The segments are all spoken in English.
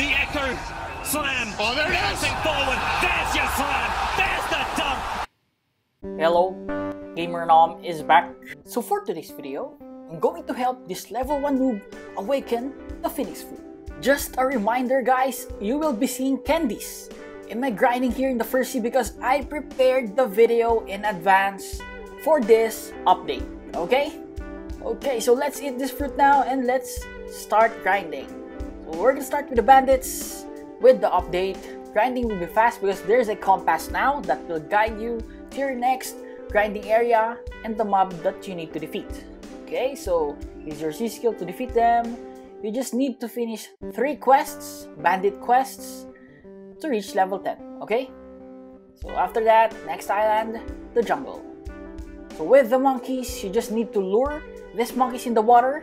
The Echo Slam. Oh, there it is. Bouncing forward. There's your slam. There's the dump. Hello, Gamer Nom is back. So for today's video, I'm going to help this level 1 noob awaken the Phoenix Fruit. Just a reminder guys, you will be seeing candies Am I grinding here in the first sea because I prepared the video in advance for this update, okay? Okay, so let's eat this fruit now and let's start grinding. We're gonna start with the bandits with the update. Grinding will be fast because there's a compass now that will guide you to your next grinding area and the mob that you need to defeat. Okay, so use your Z skill to defeat them. You just need to finish 3 quests, bandit quests, to reach level 10, okay? So after that, next island, the jungle. So with the monkeys, you just need to lure these monkeys in the water.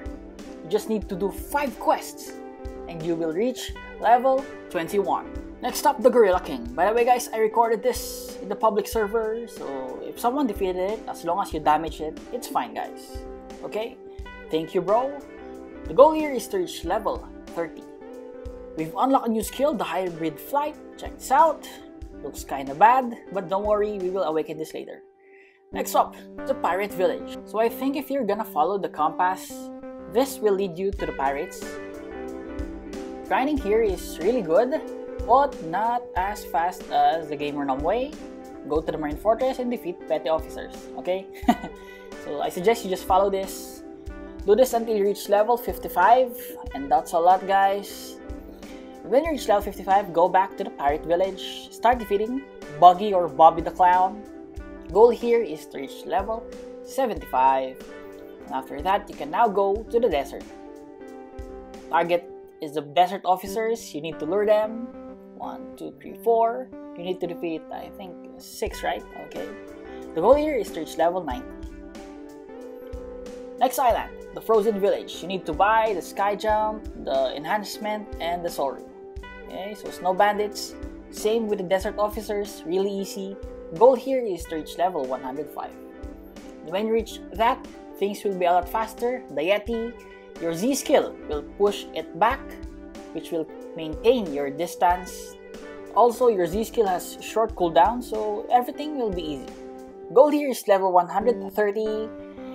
You just need to do 5 quests and you will reach level 21. Next up, the Gorilla King. By the way guys, I recorded this in the public server, so if someone defeated it, as long as you damage it, it's fine guys. Okay? Thank you bro. The goal here is to reach level 30. We've unlocked a new skill, the Hybrid Flight. Check this out. Looks kinda bad, but don't worry, we will awaken this later. Next up, the Pirate Village. So I think if you're gonna follow the compass, this will lead you to the pirates. Grinding here is really good, but not as fast as the Gamer Nom way. Go to the Marine Fortress and defeat petty officers, okay? so I suggest you just follow this. Do this until you reach level 55, and that's a lot guys. When you reach level 55, go back to the Pirate Village, start defeating Buggy or Bobby the Clown. Goal here is to reach level 75. And after that, you can now go to the desert. Target is the desert officers. You need to lure them. One, two, three, four. You need to defeat, I think, six, right? Okay. The goal here is to reach level 90. Next island, the Frozen Village. You need to buy the Sky Jump, the Enhancement, and the sword. Okay, so Snow Bandits. Same with the Desert Officers, really easy. Goal here is to reach level 105. When you reach that, things will be a lot faster. The Yeti, your Z skill will push it back, which will maintain your distance. Also, your Z skill has short cooldown, so everything will be easy. Goal here is level 130,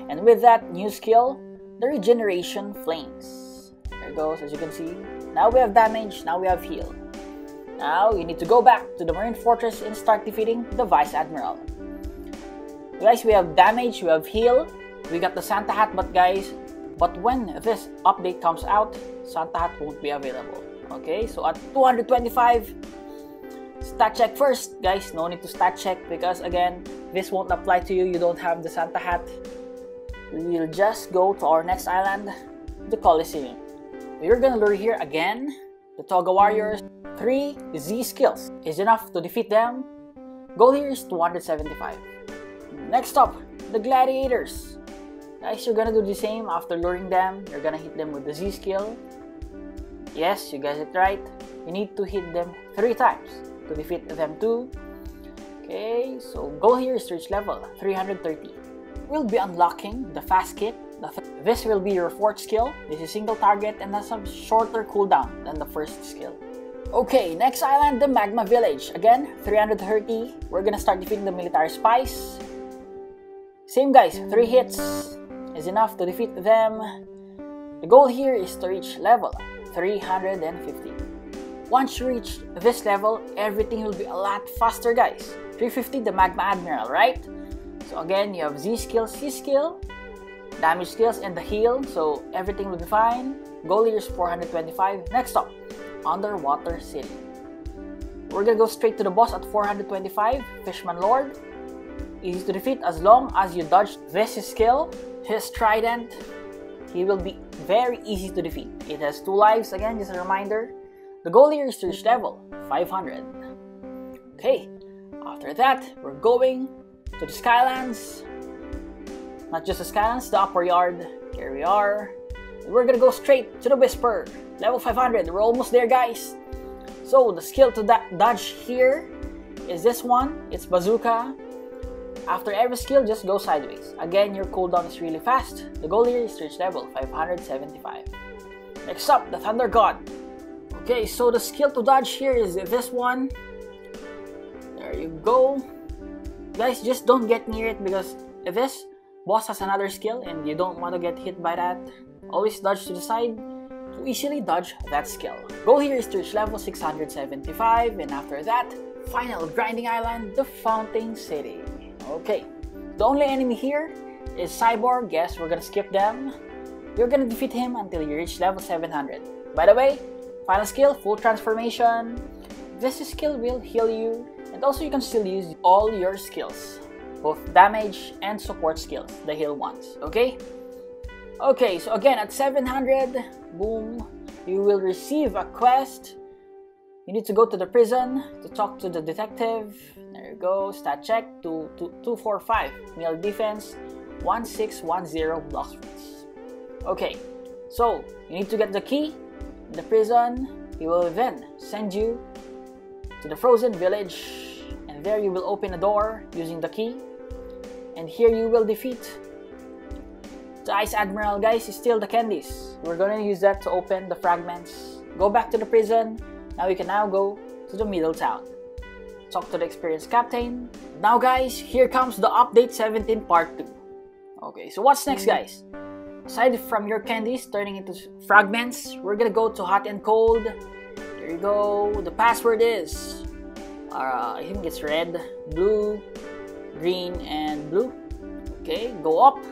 and with that new skill, the Regeneration Flames. There it goes, as you can see. Now we have damage, now we have heal. Now you need to go back to the Marine Fortress and start defeating the Vice Admiral. Guys, we have damage, we have heal, we got the Santa Hat, but guys, but when this update comes out, Santa Hat won't be available. Okay, so at 225, stat check first, guys. No need to stat check because again, this won't apply to you. You don't have the Santa Hat. We will just go to our next island, the Coliseum. We're gonna lure here again, the Toga Warriors. 3 Z skills is enough to defeat them. Goal here is 275. Next up, the Gladiators. Guys, you're gonna do the same after luring them. You're gonna hit them with the Z skill. Yes, you guys it right. You need to hit them 3 times to defeat them too. Okay, so goal here is reach level 330. We'll be unlocking the fast kit. This will be your fourth skill. This is single target and has a shorter cooldown than the first skill. Okay, next island, the Magma Village. Again, 330. We're gonna start defeating the military spies. Same guys, 3 hits is enough to defeat them. The goal here is to reach level 350. Once you reach this level, everything will be a lot faster guys. 350 the Magma Admiral, right? So again, you have Z skill, C skill, damage skills, and the heal, so everything will be fine. Goal is 425. Next up, Underwater City. We're gonna go straight to the boss at 425, Fishman Lord. Easy to defeat as long as you dodge this skill, his trident. He will be very easy to defeat. It has two lives, again, just a reminder. The goal here is to reach level 500. Okay, after that, we're going to the Skylands. Not just the Skylands, the Upper Yard. Here we are. We're gonna go straight to the Wysper. Level 500, we're almost there guys. So the skill to dodge here is this one. It's Bazooka. After every skill, just go sideways. Again, your cooldown is really fast. The goal here is to reach level 575. Next up, the Thunder God. Okay, so the skill to dodge here is this one. There you go. Guys, just don't get near it because this boss has another skill and you don't want to get hit by that, always dodge to the side to easily dodge that skill. Goal here is to reach level 675 and after that, final grinding island, the Fountain City. Okay, the only enemy here is Cyborg. Yes, we're gonna skip them. You're gonna defeat him until you reach level 700. By the way, final skill, full transformation. This skill will heal you and also you can still use all your skills. Both damage and support skills, the heal ones, okay? Okay, so again at 700, boom, you will receive a quest. You need to go to the prison to talk to the detective. There you go, stat check, 245, melee defense, 1610 block spreads. Okay, so you need to get the key the prison. He will then send you to the frozen village and there you will open a door using the key and here you will defeat the Ice Admiral guys is still the candies. We're gonna use that to open the fragments. Go back to the prison. Now we can now go to the middle town. Talk to the experienced captain. Now guys, here comes the update 17 part 2. Okay, so what's next guys? Aside from your candies turning into fragments, we're gonna go to hot and cold. There you go. The password is, uh, I think it's red, blue, green, and blue. Okay, go up.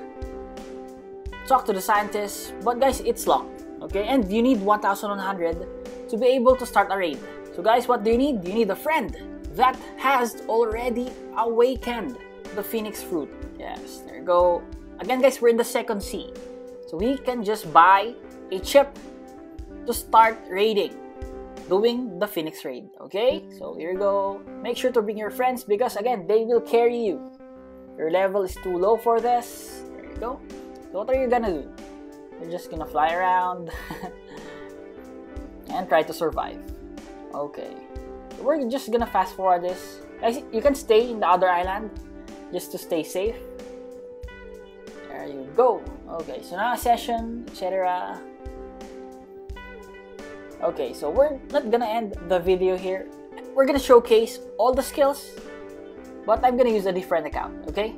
Talk to the scientists, but guys, it's locked. Okay, and you need 1100 to be able to start a raid. So guys, what do you need? You need a friend that has already awakened the phoenix fruit. Yes, there you go. Again, guys, we're in the second sea. So we can just buy a chip to start raiding, doing the Phoenix raid. Okay? So here you go. Make sure to bring your friends because again, they will carry you. Your level is too low for this. There you go. So what are you gonna do? You're just gonna fly around and try to survive. Okay. We're just gonna fast forward this. You can stay in the other island just to stay safe. There you go. Okay, so now session, etc. Okay, so we're not gonna end the video here. We're gonna showcase all the skills, but I'm gonna use a different account, okay?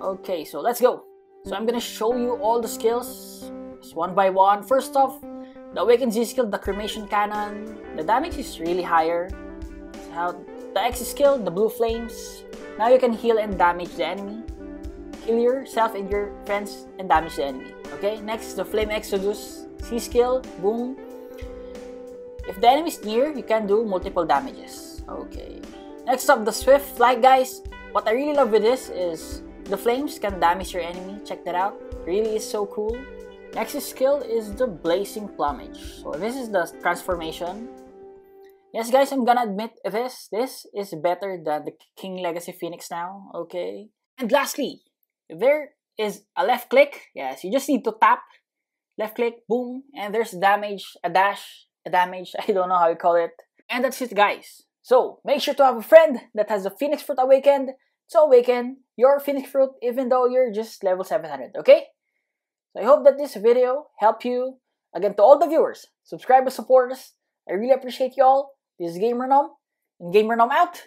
Okay, so let's go. So I'm gonna show you all the skills one by one. First off, the Awakened Z skill, the Cremation Cannon. The damage is really higher. So the X skill, the Blue Flames. Now you can heal and damage the enemy. Heal yourself and your friends and damage the enemy. Okay, next the Flame Exodus. C skill, boom. If the enemy is near, you can do multiple damages. Okay. Next up, the Swift Flight, guys. What I really love with this is the flames can damage your enemy. Check that out. Really is so cool. Next skill is the Blazing Plumage. So this is the transformation. Yes, guys, I'm gonna admit this. This is better than the King Legacy Phoenix now. Okay. And lastly, there is a left click. Yes, you just need to tap. Left click, boom, and there's damage, a dash, a damage. I don't know how you call it. And that's it, guys. So make sure to have a friend that has the Phoenix Fruit Awakened to so awaken your Phoenix Fruit even though you're just level 700, okay? So I hope that this video helped you. Again, to all the viewers, subscribers, supporters, I really appreciate y'all. This is Gamer Nom, and Gamer Nom out.